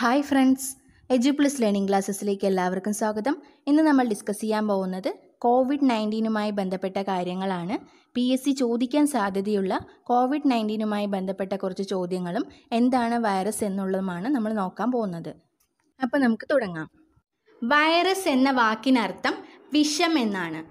Hi friends edu plus learning ക്ലാസ്സസിലേക്ക് എല്ലാവർക്കും സ്വാഗതം. ഇന്ന് നമ്മൾ ഡിസ്കസ് ചെയ്യാൻ പോകുന്നത് കോവിഡ് നയന്റീനുമായി ബന്ധപ്പെട്ട കാര്യങ്ങളാണ്. പി എസ് സി ചോദിക്കാൻ സാധ്യതയുള്ള കോവിഡ് നയന്റീനുമായി ബന്ധപ്പെട്ട കുറച്ച് ചോദ്യങ്ങളും എന്താണ് വൈറസ് എന്നുള്ളതുമാണ് നമ്മൾ നോക്കാൻ പോകുന്നത്. അപ്പോൾ നമുക്ക് തുടങ്ങാം. വൈറസ് എന്ന വാക്കിനർത്ഥം വിഷം എന്നാണ്.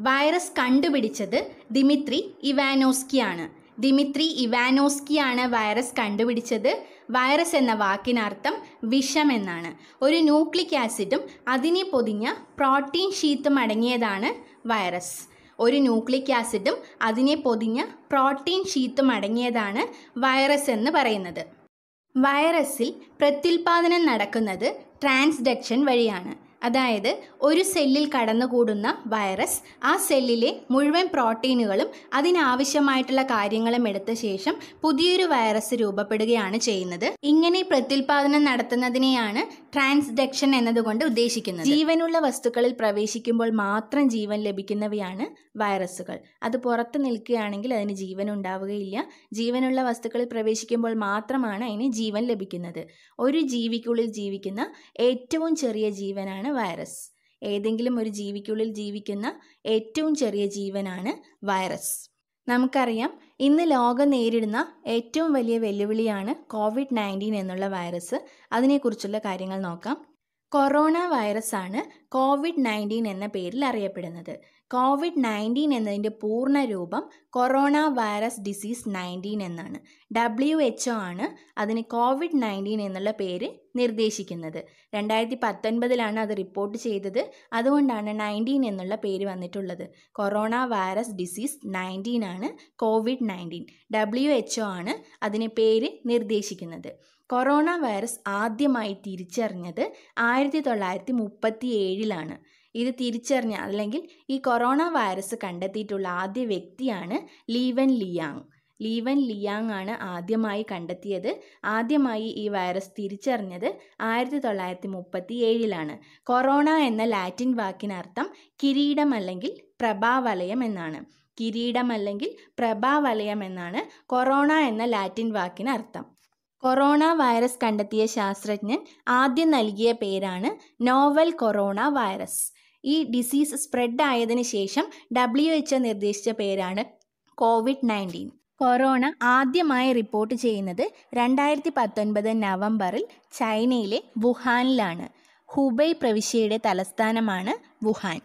വൈറസ് കണ്ടുപിടിച്ചത് ദിമിത്രി ഇവാനോസ്കിയാണ്. ദിമിത്രി ഇവാനോസ്കിയാണ് വൈറസ് കണ്ടുപിടിച്ചത്. വൈറസ് എന്ന വാക്കിനർത്ഥം വിഷം എന്നാണ്. ഒരു ന്യൂക്ലിക് ആസിഡും അതിനെ പൊതിഞ്ഞ പ്രോട്ടീൻ ഷീത്തും അടങ്ങിയതാണ് വൈറസ് ഒരു ന്യൂക്ലിക് ആസിഡും അതിനെ പൊതിഞ്ഞ പ്രോട്ടീൻ ഷീത്തും അടങ്ങിയതാണ് വൈറസ് എന്ന് പറയുന്നത്. വൈറസിൽ പ്രത്യുൽപാദനം നടക്കുന്നത് ട്രാൻസ്ഡക്ഷൻ വഴിയാണ്. അതായത് ഒരു സെല്ലിൽ കടന്നുകൂടുന്ന വൈറസ് ആ സെല്ലിലെ മുഴുവൻ പ്രോട്ടീനുകളും അതിനാവശ്യമായിട്ടുള്ള കാര്യങ്ങളും എടുത്ത ശേഷം പുതിയൊരു വൈറസ് രൂപപ്പെടുകയാണ് ചെയ്യുന്നത്. ഇങ്ങനെ പ്രത്യുൽപാദനം നടത്തുന്നതിനെയാണ് ട്രാൻസ്ഡക്ഷൻ എന്നതുകൊണ്ട് ഉദ്ദേശിക്കുന്നത്. ജീവനുള്ള വസ്തുക്കളിൽ പ്രവേശിക്കുമ്പോൾ മാത്രം ജീവൻ ലഭിക്കുന്നവയാണ് വൈറസുകൾ അത് പുറത്ത് നിൽക്കുകയാണെങ്കിൽ അതിന് ജീവൻ ഉണ്ടാവുകയില്ല. ജീവനുള്ള വസ്തുക്കളിൽ പ്രവേശിക്കുമ്പോൾ മാത്രമാണ് അതിന് ജീവൻ ലഭിക്കുന്നത്. ഒരു ജീവിക്കുള്ളിൽ ജീവിക്കുന്ന ഏറ്റവും ചെറിയ ജീവനാണ് വൈറസ് ഏതെങ്കിലും ഒരു ജീവിക്കുള്ളിൽ ജീവിക്കുന്ന ഏറ്റവും ചെറിയ ജീവനാണ് വൈറസ് നമുക്കറിയാം ഇന്ന് ലോകം നേരിടുന്ന ഏറ്റവും വലിയ വെല്ലുവിളിയാണ് കോവിഡ് നയന്റീൻ എന്നുള്ള വൈറസ് അതിനെക്കുറിച്ചുള്ള കാര്യങ്ങൾ നോക്കാം. കൊറോണ വൈറസ് ആണ് കോവിഡ് നയന്റീൻ എന്ന പേരിൽ അറിയപ്പെടുന്നത്. കോവിഡ് നയന്റീൻ എന്നതിന്റെ പൂർണ രൂപം കൊറോണ വൈറസ് ഡിസീസ് നയന്റീൻ എന്നാണ്. ഡബ്ല്യു എച്ച് ഒ ആണ് അതിന് കോവിഡ് നയന്റീൻ എന്നുള്ള പേര് നിർദ്ദേശിക്കുന്നത്. രണ്ടായിരത്തി പത്തൊൻപതിലാണ് അത് റിപ്പോർട്ട് ചെയ്തത്. അതുകൊണ്ടാണ് നയന്റീൻ എന്നുള്ള പേര് വന്നിട്ടുള്ളത്. കൊറോണ വൈറസ് ഡിസീസ് നയന്റീൻ ആണ് covid nineteen. W H O ആണ് അതിന് പേര് നിർദ്ദേശിക്കുന്നത്. കൊറോണ വൈറസ് ആദ്യമായി തിരിച്ചറിഞ്ഞത് ആയിരത്തി തൊള്ളായിരത്തി മുപ്പത്തി ഏഴിലാണ് ഇത് തിരിച്ചറിഞ്ഞ അല്ലെങ്കിൽ ഈ കൊറോണ വൈറസ് കണ്ടെത്തിയിട്ടുള്ള ആദ്യ വ്യക്തിയാണ് ലീവൻ ലിയാങ്. ലീവൻ ലിയാങ് ആണ് ആദ്യമായി കണ്ടെത്തിയത്. ആദ്യമായി ഈ വൈറസ് തിരിച്ചറിഞ്ഞത് ആയിരത്തി തൊള്ളായിരത്തി മുപ്പത്തി ഏഴിലാണ് കൊറോണ എന്ന ലാറ്റിൻ വാക്കിനർത്ഥം കിരീടം അല്ലെങ്കിൽ പ്രഭാവലയം എന്നാണ്. കിരീടം അല്ലെങ്കിൽ പ്രഭാവലയം എന്നാണ് കൊറോണ എന്ന ലാറ്റിൻ വാക്കിനർത്ഥം. കൊറോണ വൈറസ് കണ്ടെത്തിയ ശാസ്ത്രജ്ഞൻ ആദ്യം നൽകിയ പേരാണ് നോവൽ കൊറോണ വൈറസ് ഈ ഡിസീസ് സ്പ്രെഡ് ആയതിനു ശേഷം ഡബ്ല്യു എച്ച് നിർദ്ദേശിച്ച പേരാണ് കോവിഡ് നയന്റീൻ കൊറോണ ആദ്യമായി റിപ്പോർട്ട് ചെയ്യുന്നത് രണ്ടായിരത്തി പത്തൊൻപത് നവംബറിൽ ചൈനയിലെ വുഹാനിലാണ്. ഹുബൈ പ്രവിശ്യയുടെ തലസ്ഥാനമാണ് വുഹാൻ.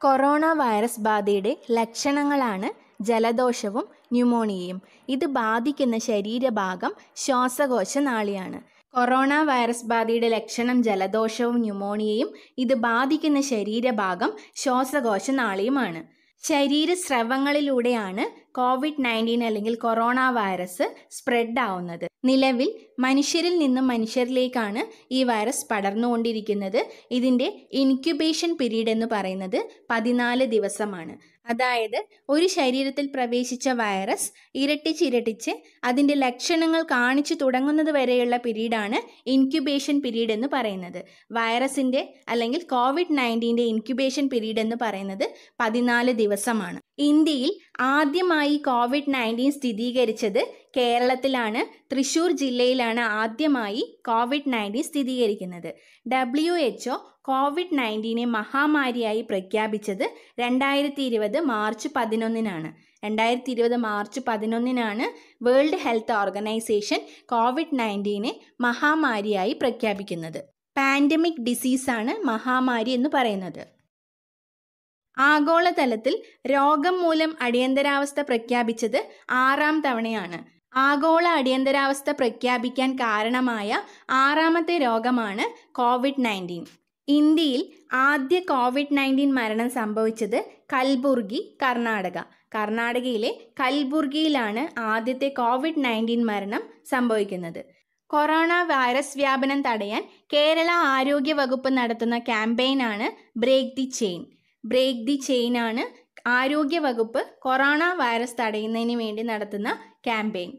കൊറോണ വൈറസ് ബാധയുടെ ലക്ഷണങ്ങളാണ് ജലദോഷവും ന്യൂമോണിയയും ഇത് ബാധിക്കുന്ന ശരീരഭാഗം ശ്വാസകോശ നാളിയാണ്. കൊറോണ വൈറസ് ബാധയുടെ ലക്ഷണം ജലദോഷവും ന്യൂമോണിയയും ഇത് ബാധിക്കുന്ന ശരീരഭാഗം ശ്വാസകോശ നാളിയുമാണ്. ശരീര സ്രവങ്ങളിലൂടെയാണ് കോവിഡ് നയന്റീൻ അല്ലെങ്കിൽ കൊറോണ വൈറസ് സ്പ്രെഡ് ആവുന്നത് നിലവിൽ മനുഷ്യരിൽ നിന്നും മനുഷ്യരിലേക്കാണ് ഈ വൈറസ് പടർന്നുകൊണ്ടിരിക്കുന്നത്. ഇതിന്റെ ഇൻക്യുബേഷൻ പീരീഡ് എന്ന് പറയുന്നത് പതിനാല് ദിവസമാണ്. അതായത് ഒരു ശരീരത്തിൽ പ്രവേശിച്ച വൈറസ് ഇരട്ടിച്ചിരട്ടിച്ച് അതിന്റെ ലക്ഷണങ്ങൾ കാണിച്ചു തുടങ്ങുന്നത് വരെയുള്ള പീരീഡാണ് ഇൻക്യുബേഷൻ പിരീഡ് എന്ന് പറയുന്നത്. വൈറസിന്റെ അല്ലെങ്കിൽ കോവിഡ് നയന്റീന്റെ ഇൻക്യുബേഷൻ പിരീഡ് എന്ന് പറയുന്നത് പതിനാല് ദിവസമാണ്. ഇന്ത്യയിൽ ആദ്യമായി കോവിഡ് നയന്റീൻ സ്ഥിരീകരിച്ചത് കേരളത്തിലാണ്. തൃശൂർ ജില്ലയിലാണ് ആദ്യമായി കോവിഡ് നയന്റീൻ സ്ഥിരീകരിക്കുന്നത്. ഡബ്ല്യു എച്ച് ഒ കോവിഡ് നയന്റീനെ മഹാമാരിയായി പ്രഖ്യാപിച്ചത് രണ്ടായിരത്തി ഇരുപത് മാർച്ച് പതിനൊന്നിനാണ്. രണ്ടായിരത്തി ഇരുപത് മാർച്ച് പതിനൊന്നിനാണ് വേൾഡ് ഹെൽത്ത് ഓർഗനൈസേഷൻ കോവിഡ് നയന്റീനെ മഹാമാരിയായി പ്രഖ്യാപിക്കുന്നത്. പാൻഡമിക് ഡിസീസാണ് മഹാമാരി എന്ന് പറയുന്നത്. ആഗോളതലത്തിൽ രോഗം മൂലം അടിയന്തരാവസ്ഥ പ്രഖ്യാപിച്ചത് ആറാം തവണയാണ്. ആഗോള അടിയന്തരാവസ്ഥ പ്രഖ്യാപിക്കാൻ കാരണമായ ആറാമത്തെ രോഗമാണ് കോവിഡ് നയന്റീൻ. ഇന്ത്യയിൽ ആദ്യ കോവിഡ് നയന്റീൻ മരണം സംഭവിച്ചത് കൽബുർഗി കർണാടക. കർണാടകയിലെ കൽബുർഗിയിലാണ് ആദ്യത്തെ കോവിഡ് നയന്റീൻ മരണം സംഭവിക്കുന്നത്. കൊറോണ വൈറസ് വ്യാപനം തടയാൻ കേരള ആരോഗ്യ വകുപ്പ് നടത്തുന്ന ക്യാമ്പയിനാണ് break the chain. Break the chain ആണ് ആരോഗ്യ വകുപ്പ് കൊറോണ വൈറസ് തടയുന്നതിന് വേണ്ടി നടത്തുന്ന ക്യാമ്പയിൻ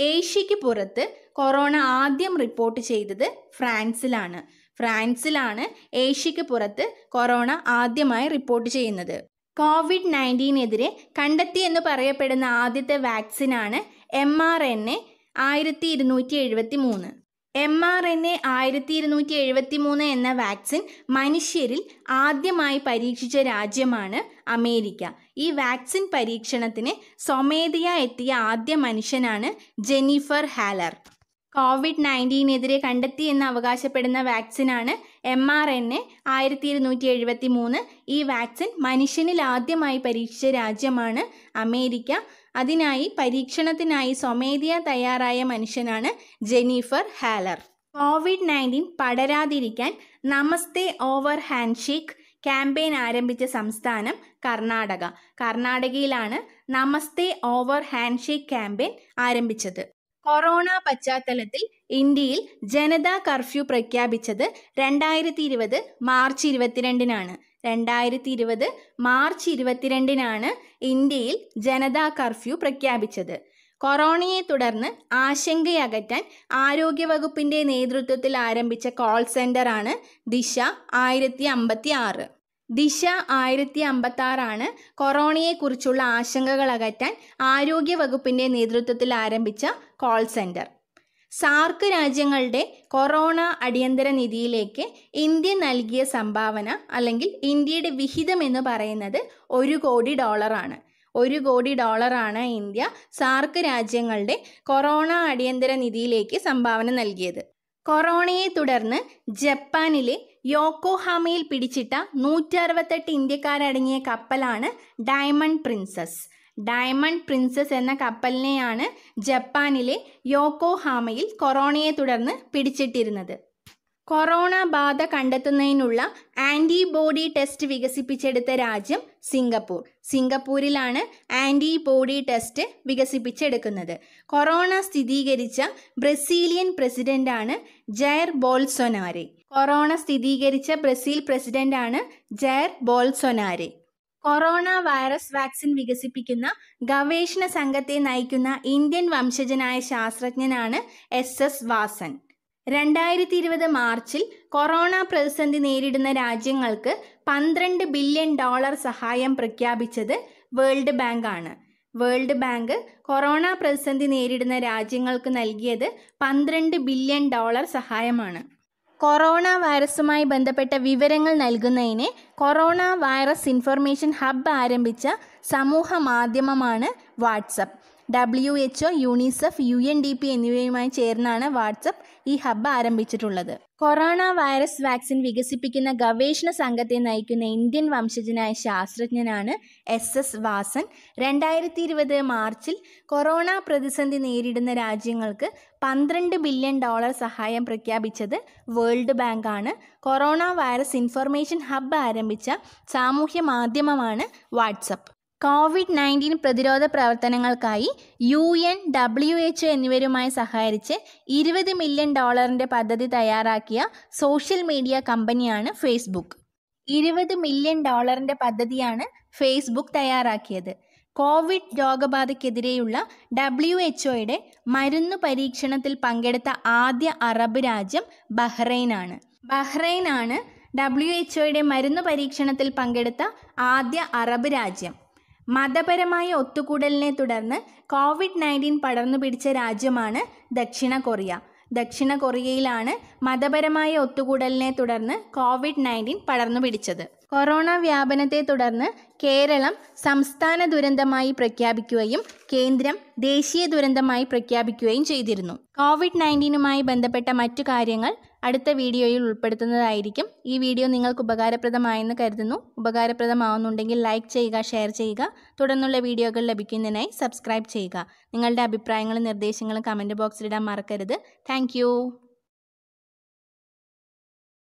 ഏഷ്യയ്ക്ക് പുറത്ത് കൊറോണ ആദ്യം റിപ്പോർട്ട് ചെയ്തത് ഫ്രാൻസിലാണ്. ഫ്രാൻസിലാണ് ഏഷ്യയ്ക്ക് പുറത്ത് കൊറോണ ആദ്യമായി റിപ്പോർട്ട് ചെയ്യുന്നത്. കോവിഡ് നയന്റീനെതിരെ കണ്ടെത്തി എന്ന് പറയപ്പെടുന്ന ആദ്യത്തെ വാക്സിനാണ് എം ആർ എൻ എ ആയിരത്തി ഇരുന്നൂറ്റി എഴുപത്തി മൂന്ന് എം ആർ എൻ എ ആയിരത്തി ഇരുന്നൂറ്റി എഴുപത്തി മൂന്ന് എന്ന വാക്സിൻ മനുഷ്യരിൽ ആദ്യമായി പരീക്ഷിച്ച രാജ്യമാണ് അമേരിക്ക. ഈ വാക്സിൻ പരീക്ഷണത്തിന് സ്വമേധയാ എത്തിയ ആദ്യ മനുഷ്യനാണ് ജെനിഫർ ഹാലർ. കോവിഡ് നയന്റീനെതിരെ കണ്ടെത്തി എന്ന് അവകാശപ്പെടുന്ന വാക്സിനാണ് എം ആർ എൻ എ ആയിരത്തി ഇരുന്നൂറ്റി എഴുപത്തി മൂന്ന് ഈ വാക്സിൻ മനുഷ്യനിൽ ആദ്യമായി പരീക്ഷിച്ച രാജ്യമാണ് അമേരിക്ക. അതിനായി പരീക്ഷണത്തിനായി സ്വമേധിയ തയ്യാറായ മനുഷ്യനാണ് ജെനീഫർ ഹാലർ. കോവിഡ് നയന്റീൻ പടരാതിരിക്കാൻ നമസ്തേ ഓവർ ഹാൻഡ്ഷേക്ക് ക്യാമ്പയിൻ ആരംഭിച്ച സംസ്ഥാനം കർണാടക. കർണാടകയിലാണ് നമസ്തേ ഓവർ ഹാൻഡ്ഷേക്ക് ക്യാമ്പയിൻ ആരംഭിച്ചത്. കൊറോണ പശ്ചാത്തലത്തിൽ ഇന്ത്യയിൽ ജനതാ കർഫ്യൂ പ്രഖ്യാപിച്ചത് രണ്ടായിരത്തി ഇരുപത് മാർച്ച് ഇരുപത്തിരണ്ടിനാണ്. രണ്ടായിരത്തി ഇരുപത് മാർച്ച് ഇരുപത്തിരണ്ടിനാണ് ഇന്ത്യയിൽ ജനതാ കർഫ്യൂ പ്രഖ്യാപിച്ചത്. കൊറോണയെ തുടർന്ന് ആശങ്കയകറ്റാൻ ആരോഗ്യവകുപ്പിന്റെ നേതൃത്വത്തിൽ ആരംഭിച്ച കോൾ സെന്ററാണ് ദിശ ആയിരത്തി അമ്പത്തി ആറ് ദിശ ആയിരത്തി അമ്പത്തി ആറാണ് കൊറോണയെക്കുറിച്ചുള്ള ആശങ്കകൾ അകറ്റാൻ ആരോഗ്യവകുപ്പിന്റെ നേതൃത്വത്തിൽ ആരംഭിച്ച കോൾ സെന്റർ സാർക്ക് രാജ്യങ്ങളുടെ കൊറോണ അടിയന്തര നിധിയിലേക്ക് ഇന്ത്യ നൽകിയ സംഭാവന അല്ലെങ്കിൽ ഇന്ത്യയുടെ വിഹിതം എന്ന് പറയുന്നത് ഒരു കോടി ഡോളറാണ് ഒരു കോടി ഡോളറാണ് ഇന്ത്യ സാർക്ക് രാജ്യങ്ങളുടെ കൊറോണ അടിയന്തര നിധിയിലേക്ക് സംഭാവന നൽകിയത്. കൊറോണയെ തുടർന്ന് ജപ്പാനിലെ യോക്കോഹാമയിൽ പിടിച്ചിട്ട നൂറ്റി അറുപത്തെട്ട് ഇന്ത്യക്കാരടങ്ങിയ കപ്പലാണ് ഡയമണ്ട് പ്രിൻസസ്. ഡയമണ്ട് പ്രിൻസസ് എന്ന കപ്പലിനെയാണ് ജപ്പാനിലെ യോക്കോഹാമയിൽ കൊറോണയെ തുടർന്ന് പിടിച്ചിട്ടിരുന്നത്. കൊറോണ ബാധ കണ്ടെത്തുന്നതിനുള്ള ആന്റിബോഡി ടെസ്റ്റ് വികസിപ്പിച്ചെടുത്ത രാജ്യം സിംഗപ്പൂർ. സിംഗപ്പൂരിലാണ് ആന്റിബോഡി ടെസ്റ്റ് വികസിപ്പിച്ചെടുക്കുന്നത്. കൊറോണ സ്ഥിരീകരിച്ച ബ്രസീലിയൻ പ്രസിഡന്റാണ് ജയർ ബോൾസൊനാരെ. കൊറോണ സ്ഥിരീകരിച്ച ബ്രസീൽ പ്രസിഡന്റാണ് Jair Bolsonaro. Corona virus vaccine വികസിപ്പിക്കുന്ന ഗവേഷണ സംഘത്തെ നയിക്കുന്ന ഇന്ത്യൻ വംശജനായ ശാസ്ത്രജ്ഞനാണ് എസ് എസ് വാസൻ. രണ്ടായിരത്തി ഇരുപത് മാർച്ചിൽ കൊറോണ പ്രതിസന്ധി നേരിടുന്ന രാജ്യങ്ങൾക്ക് പന്ത്രണ്ട് ബില്യൺ ഡോളർ സഹായം പ്രഖ്യാപിച്ചത് വേൾഡ് ബാങ്ക് ആണ് വേൾഡ് ബാങ്ക് കൊറോണ പ്രതിസന്ധി നേരിടുന്ന രാജ്യങ്ങൾക്ക് നൽകിയത് പന്ത്രണ്ട് ബില്യൺ ഡോളർ സഹായമാണ്. കൊറോണ വൈറസുമായി ബന്ധപ്പെട്ട വിവരങ്ങൾ നൽകുന്നതിന് കൊറോണ വൈറസ് ഇൻഫർമേഷൻ ഹബ്ബ് ആരംഭിച്ച സമൂഹ മാധ്യമമാണ് WhatsApp W H O UNICEF U N D P എന്നിവയുമായി ചേർന്നാണ് വാട്സപ്പ് ഈ ഹബ്ബ് ആരംഭിച്ചിട്ടുള്ളത്. കൊറോണ വൈറസ് വാക്സിൻ വികസിപ്പിക്കുന്ന ഗവേഷണ സംഘത്തെ നയിക്കുന്ന ഇന്ത്യൻ വംശജനായ ശാസ്ത്രജ്ഞനാണ് എസ് എസ് വാസൻ. രണ്ടായിരത്തി ഇരുപത് മാർച്ചിൽ കൊറോണ പ്രതിസന്ധി നേരിടുന്ന രാജ്യങ്ങൾക്ക് പന്ത്രണ്ട് ബില്യൺ ഡോളർ സഹായം പ്രഖ്യാപിച്ചത് വേൾഡ് ബാങ്കാണ്. കൊറോണ വൈറസ് ഇൻഫർമേഷൻ ഹബ്ബ് ആരംഭിച്ച സാമൂഹ്യ മാധ്യമമാണ് വാട്സപ്പ് കോവിഡ് നയന്റീൻ പ്രതിരോധ പ്രവർത്തനങ്ങൾക്കായി യു എൻ ഡബ്ല്യു എച്ച് എന്നിവരുമായി സഹകരിച്ച് ഇരുപത് മില്യൺ ഡോളറിന്റെ പദ്ധതി തയ്യാറാക്കിയ സോഷ്യൽ മീഡിയ കമ്പനിയാണ് ഫേസ്ബുക്ക്. ഇരുപത് മില്യൺ ഡോളറിന്റെ പദ്ധതിയാണ് ഫേസ്ബുക്ക് തയ്യാറാക്കിയത്. കോവിഡ് രോഗബാധയ്ക്കെതിരെയുള്ള ഡബ്ല്യു എച്ച് മരുന്ന് പരീക്ഷണത്തിൽ പങ്കെടുത്ത ആദ്യ അറബ് രാജ്യം ബഹ്റൈനാണ്. ബഹ്റൈനാണ് ഡബ്ല്യു എച്ച് മരുന്ന് പരീക്ഷണത്തിൽ പങ്കെടുത്ത ആദ്യ അറബ് രാജ്യം. മതപരമായ ഒത്തുകൂടലിനെ തുടർന്ന് കോവിഡ് നയന്റീൻ പടർന്നു പിടിച്ച രാജ്യമാണ് ദക്ഷിണ കൊറിയ. ദക്ഷിണ കൊറിയയിലാണ് മതപരമായ ഒത്തുകൂടലിനെ തുടർന്ന് കോവിഡ് നയന്റീൻ പടർന്നു പിടിച്ചത്. കൊറോണ വ്യാപനത്തെ തുടർന്ന് കേരളം സംസ്ഥാന ദുരന്തമായി പ്രഖ്യാപിക്കുകയും കേന്ദ്രം ദേശീയ ദുരന്തമായി പ്രഖ്യാപിക്കുകയും ചെയ്തിരുന്നു. കോവിഡ് നയന്റീനുമായി ബന്ധപ്പെട്ട മറ്റു കാര്യങ്ങൾ അടുത്ത വീഡിയോയിൽ ഉൾപ്പെടുത്തുന്നതായിരിക്കും. ഈ വീഡിയോ നിങ്ങൾക്ക് ഉപകാരപ്രദമായെന്ന് കരുതുന്നു. ഉപകാരപ്രദമാവുന്നുണ്ടെങ്കിൽ ലൈക്ക് ചെയ്യുക ഷെയർ ചെയ്യുക. തുടർന്നുള്ള വീഡിയോകൾ ലഭിക്കുന്നതിനായി സബ്സ്ക്രൈബ് ചെയ്യുക. നിങ്ങളുടെ അഭിപ്രായങ്ങളും നിർദ്ദേശങ്ങളും കമന്റ് ബോക്സിലിടാൻ മറക്കരുത്. താങ്ക്